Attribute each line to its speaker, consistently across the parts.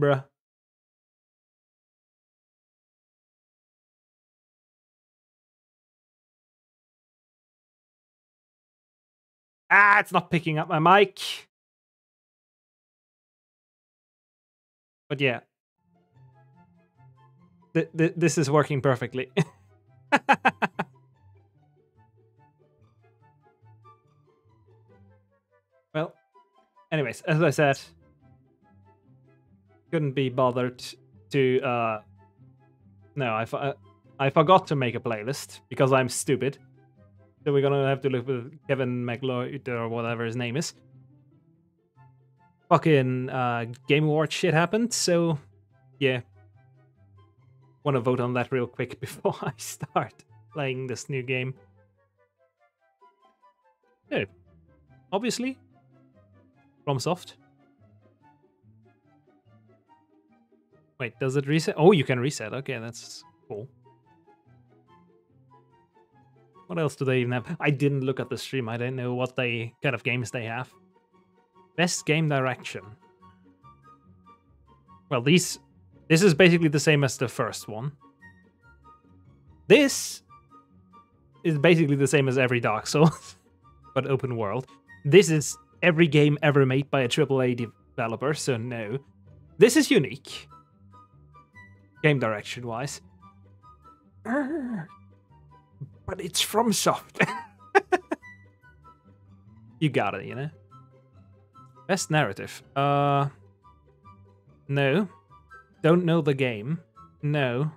Speaker 1: bruh. Ah, it's not picking up my mic. But yeah. Th th this is working perfectly. well, anyways, as I said, couldn't be bothered to uh no i i forgot to make a playlist because i'm stupid. So we're gonna have to live with Kevin MacLeod or whatever his name is. Fucking uh game award shit happened so yeah. Want to vote on that real quick before i start playing this new game? Yeah, obviously. FromSoft Wait, does it reset? Oh, you can reset. Okay, that's cool. What else do they even have? I didn't look at the stream. I don't know what they kind of games they have. Best game direction. Well, these this is basically the same as the first one. This is basically the same as every Dark Souls, but open world. This is every game ever made by a AAA developer, so no. This is unique game direction wise. But it's FromSoft. you got it, you know? Best narrative. Uh No. Don't know the game. No.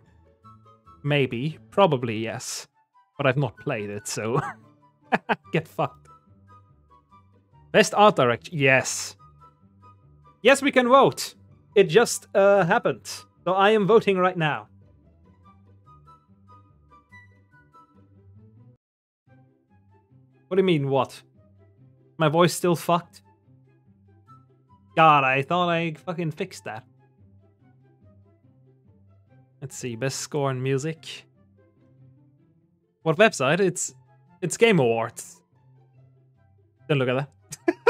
Speaker 1: Maybe. Probably yes. But I've not played it, so get fucked. Best art direction. Yes. Yes, we can vote. It just uh, happened. So I am voting right now. What do you mean, what? My voice still fucked? God, I thought I fucking fixed that. Let's see, best score in music. What website? It's it's Game Awards. Don't look at that.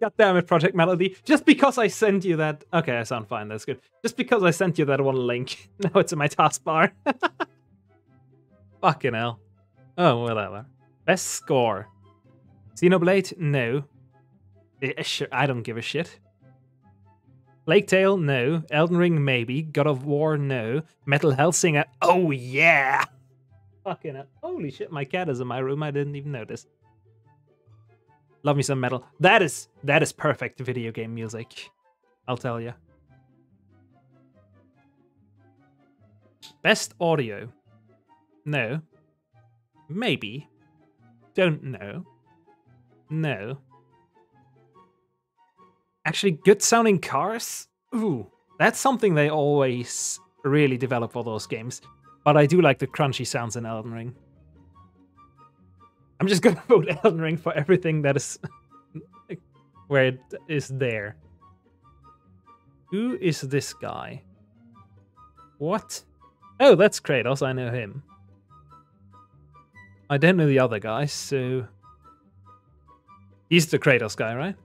Speaker 1: God damn it, Project Melody. Just because I sent you that... Okay, I sound fine, that's good. Just because I sent you that one link, now it's in my taskbar. Fucking hell. Oh, whatever. Best score. Xenoblade? No. I don't give a shit. Plague Tale? No. Elden Ring? Maybe. God of War? No. Metal Hellsinger? Oh, yeah! Fucking hell. Holy shit, my cat is in my room. I didn't even notice. Love me some metal. That is that is perfect video game music. I'll tell you. Best audio. No. Maybe. Don't know. No. Actually, good sounding cars? Ooh, that's something they always really develop for those games. But I do like the crunchy sounds in Elden Ring. I'm just gonna vote Elden Ring for everything that is where it is there. Who is this guy? What? Oh, that's Kratos. I know him. I don't know the other guy, so... He's the Kratos guy, right?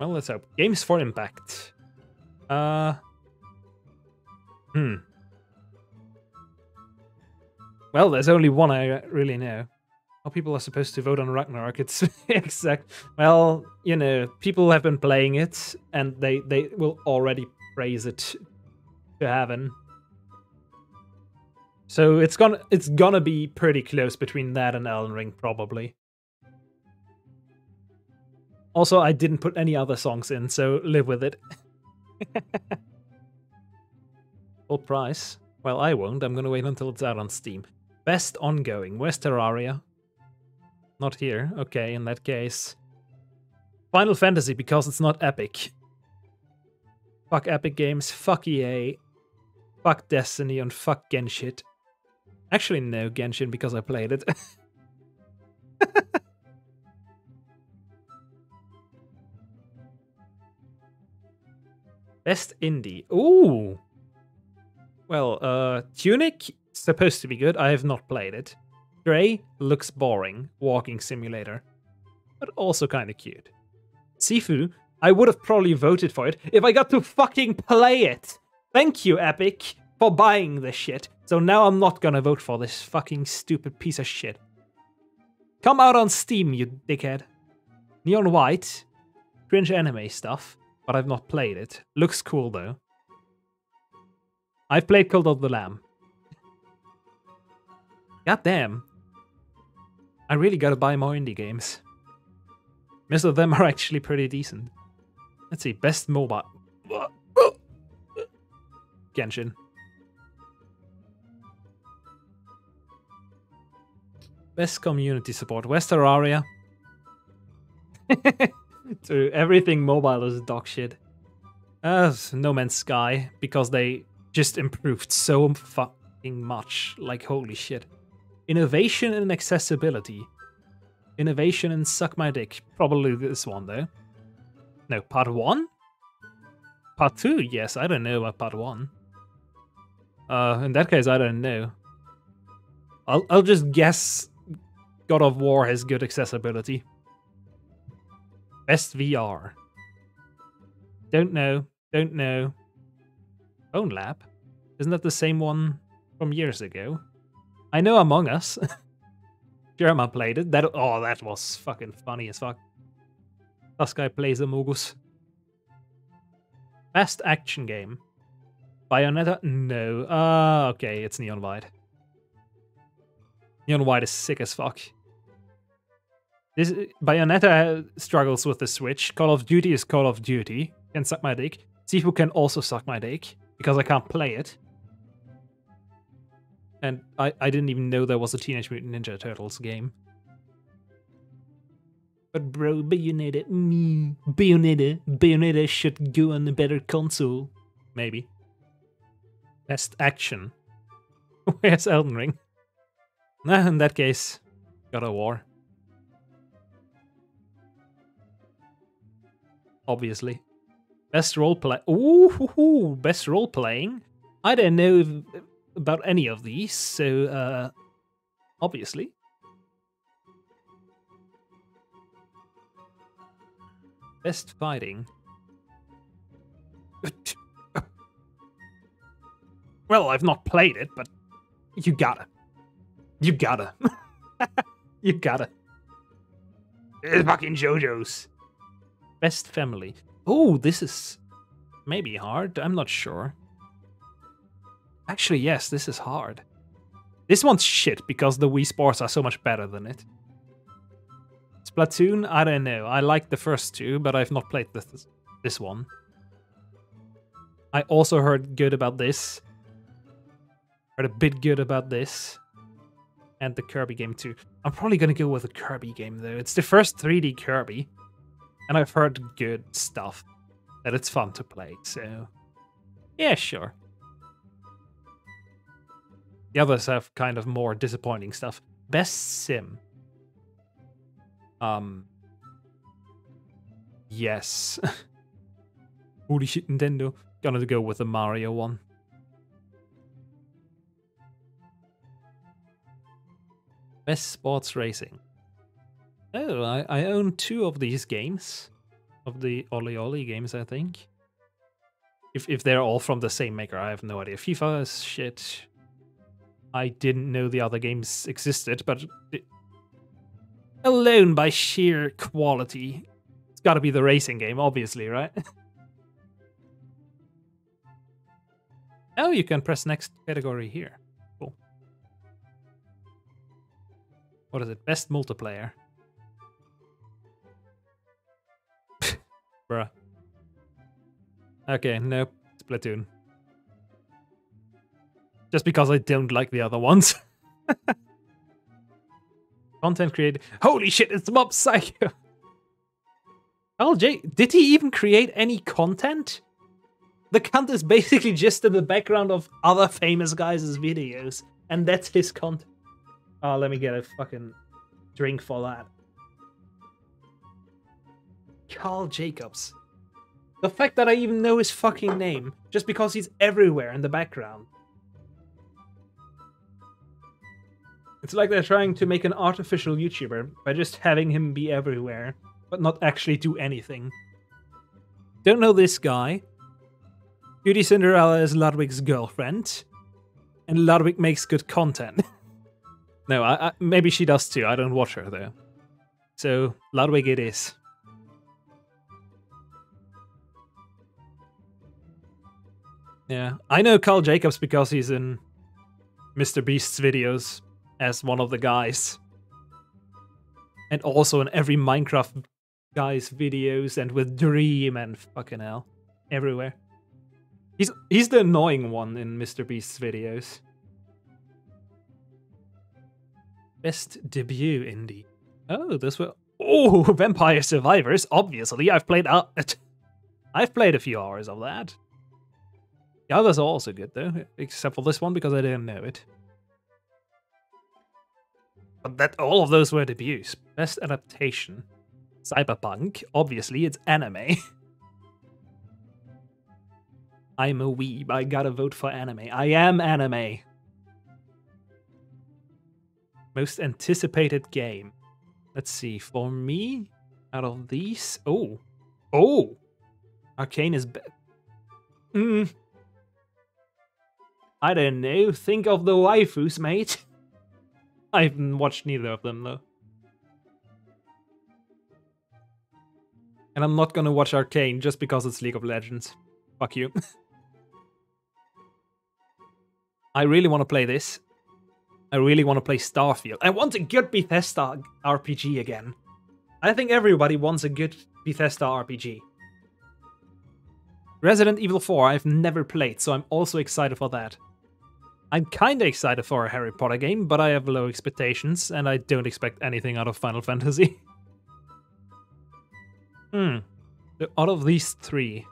Speaker 1: Well, let's hope. Games for Impact. Uh... Hmm. Well, there's only one I really know. How people are supposed to vote on Ragnarok. It's exact. Well, you know, people have been playing it, and they they will already praise it to heaven. So it's gonna it's gonna be pretty close between that and Elden Ring, probably. Also, I didn't put any other songs in, so live with it. Full price? Well, I won't. I'm gonna wait until it's out on Steam. Best ongoing. Where's Terraria? Not here. Okay, in that case. Final Fantasy, because it's not Epic. Fuck Epic Games, fuck EA, fuck Destiny, and fuck Genshin. Actually, no, Genshin, because I played it. Best Indie. Ooh! Well, uh, Tunic supposed to be good. I have not played it. Stray looks boring, walking simulator, but also kind of cute. Sifu, I would have probably voted for it if I got to fucking play it. Thank you, Epic, for buying this shit. So now I'm not gonna vote for this fucking stupid piece of shit. Come out on Steam, you dickhead. Neon White, cringe anime stuff, but I've not played it. Looks cool though. I've played Cult of the Lamb. God damn. I really gotta buy more indie games. Most of them are actually pretty decent. Let's see, best mobile. Genshin. Best community support. West Terraria. everything mobile is dog shit. Uh, no Man's Sky, because they just improved so fucking much. Like, holy shit. Innovation and accessibility. Innovation and suck my dick. Probably this one, though. No, part one? Part two? Yes, I don't know about part one. Uh, in that case, I don't know. I'll, I'll just guess God of War has good accessibility. Best VR. Don't know. Don't know. Bone Lab? Isn't that the same one from years ago? I know Among Us. Jerma played it. That oh, that was fucking funny as fuck. This guy plays Amogus. Best action game. Bayonetta? No. Ah, uh, okay, it's Neon White. Neon White is sick as fuck. This Bayonetta struggles with the Switch. Call of Duty is Call of Duty. Can suck my dick. Sifu can also suck my dick because I can't play it. And I, I didn't even know there was a Teenage Mutant Ninja Turtles game. But bro, Bayonetta, mm, Bayonetta, Bayonetta should go on a better console. Maybe. Best action. Where's Elden Ring? Nah, in that case, God of War. obviously. Best role play. Ooh, best role playing. I don't know if, about any of these, so uh, obviously. Best fighting. well, I've not played it, but you gotta. You gotta. you gotta. It's fucking JoJo's. Best family. Oh, this is maybe hard. I'm not sure. Actually, yes, this is hard. This one's shit because the Wii Sports are so much better than it. Splatoon, I don't know. I like the first two, but I've not played this, this one. I also heard good about this. Heard a bit good about this. And the Kirby game too. I'm probably gonna go with the Kirby game though. It's the first 3D Kirby. And I've heard good stuff, that it's fun to play, so yeah, sure. The others have kind of more disappointing stuff. Best Sim. Um. Yes. Holy shit, Nintendo. Gonna go with the Mario one. Best Sports Racing. Oh, I, I own two of these games. Of the OlliOlli games, I think. If, if they're all from the same maker, I have no idea. FIFA is shit. I didn't know the other games existed, but it, alone by sheer quality, it's got to be the racing game, obviously, right? oh, you can press next category here. Cool. What is it? Best multiplayer. Bruh. Okay, nope. Splatoon. Just because I don't like the other ones. Content created. Holy shit, it's Mob Psycho! LJ, did he even create any content? The cunt is basically just in the background of other famous guys' videos, and that's his content. Oh, let me get a fucking drink for that. Karl Jacobs. The fact that I even know his fucking name, just because he's everywhere in the background. It's like they're trying to make an artificial YouTuber by just having him be everywhere but not actually do anything. Don't know this guy. QTCinderella is Ludwig's girlfriend, and Ludwig makes good content. no, I, I, maybe she does too. I don't watch her though. So Ludwig it is. Yeah, I know Karl Jacobs because he's in Mr. Beast's videos as one of the guys. And also in every Minecraft guy's videos and with Dream and fucking hell. Everywhere. He's he's the annoying one in Mr. Beast's videos. Best debut indie. Oh, this will Oh, Vampire Survivors. Obviously, I've played uh, I've played a few hours of that. The others are also good though, except for this one because I didn't know it. That all of those were debuts. Best adaptation. Cyberpunk. Obviously, it's anime. I'm a weeb. I gotta vote for anime. I am anime. Most anticipated game. Let's see. For me, out of these, oh, oh, Arcane is. Be- mm. I don't know. Think of the waifus, mate. I haven't watched neither of them though. And I'm not gonna watch Arcane just because it's League of Legends. Fuck you. I really want to play this. I really want to play Starfield. I want a good Bethesda RPG again. I think everybody wants a good Bethesda RPG. Resident Evil 4 I've never played, so I'm also excited for that. I'm kinda excited for a Harry Potter game, but I have low expectations, and I don't expect anything out of Final Fantasy. hmm. Out of these three,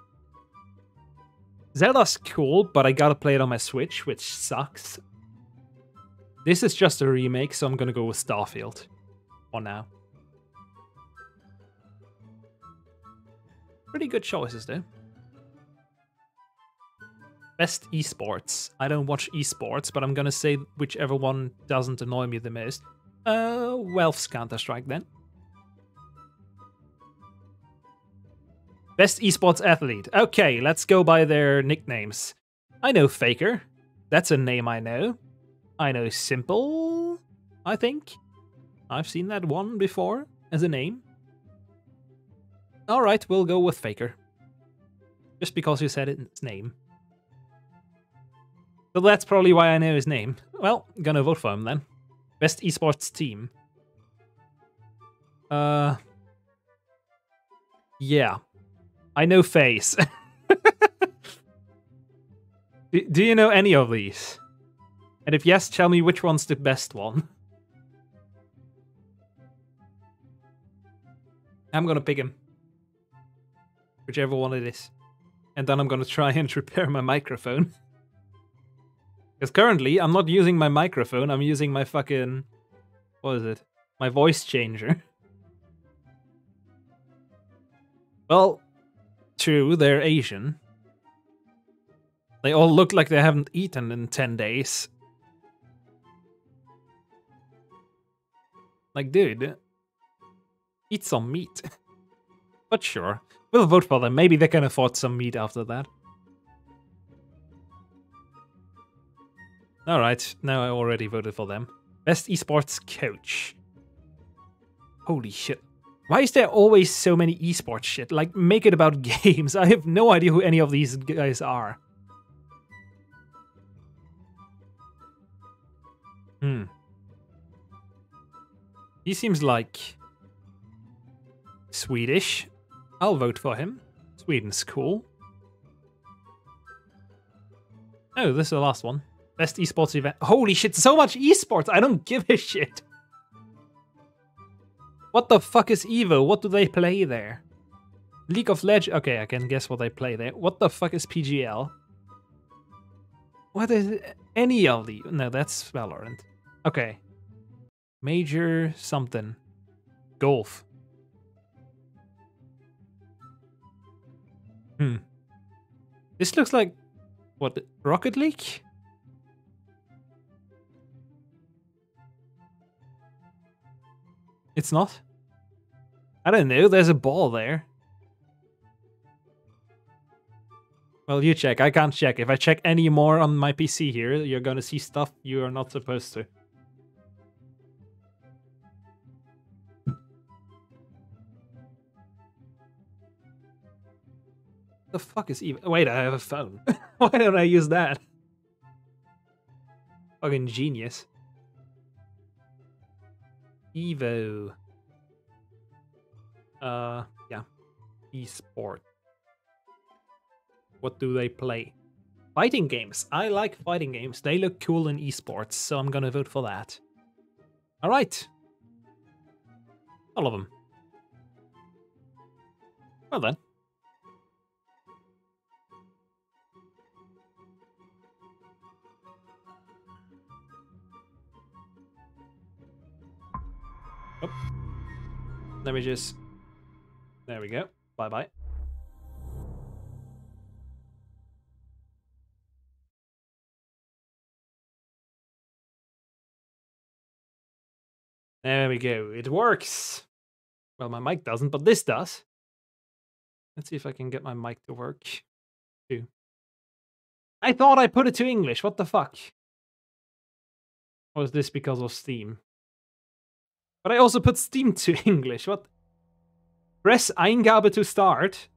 Speaker 1: Zelda's cool, but I gotta play it on my Switch, which sucks. This is just a remake, so I'm gonna go with Starfield. For now. Pretty good choices, though. Best esports. I don't watch esports, but I'm gonna say whichever one doesn't annoy me the most. Uh, Valve's Counter-Strike then. Best esports athlete. Okay, let's go by their nicknames. I know Faker. That's a name I know. I know s1mple, I think. I've seen that one before as a name. Alright, we'll go with Faker. Just because you said its name. So that's probably why I know his name. Well, gonna vote for him then. Best esports team. Uh... Yeah, I know FaZe. do, do you know any of these? And if yes, tell me which one's the best one. I'm gonna pick him. Whichever one it is. And then I'm gonna try and repair my microphone. Because currently, I'm not using my microphone, I'm using my fucking... What is it? My voice changer. Well, True, they're Asian. They all look like they haven't eaten in 10 days. Like, dude, eat some meat. but sure, we'll vote for them. Maybe they can afford some meat after that. Alright, now I already voted for them. Best esports coach. Holy shit. Why is there always so many esports shit? Like, make it about games. I have no idea who any of these guys are. Hmm. He seems like Swedish. I'll vote for him. Sweden's cool. Oh, this is the last one. Best esports event. Holy shit, so much esports! I don't give a shit. What the fuck is Evo? What do they play there? League of Legends. Okay, I can guess what they play there. What the fuck is PGL? What is any of the? No, that's Valorant. Okay. Major something. Golf. Hmm. This looks like what Rocket League? It's not? I don't know. There's a ball there. Well, you check. I can't check. If I check any more on my PC here, you're gonna see stuff you are not supposed to. The fuck is even? Wait, I have a phone. Why don't I use that? Fucking genius. Evo. Uh, yeah. Esport. What do they play? Fighting games. I like fighting games. They look cool in esports, so I'm gonna vote for that. Alright. All of them. Well then. Oh. Let me just... There we go. Bye-bye. There we go. It works. Well, my mic doesn't, but this does. Let's see if I can get my mic to work too. I thought I put it to English. What the fuck? Or is this because of Steam? But I also put Steam to English. What? Press Eingabe to start.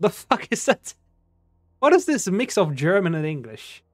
Speaker 1: The fuck is that? What is this mix of German and English?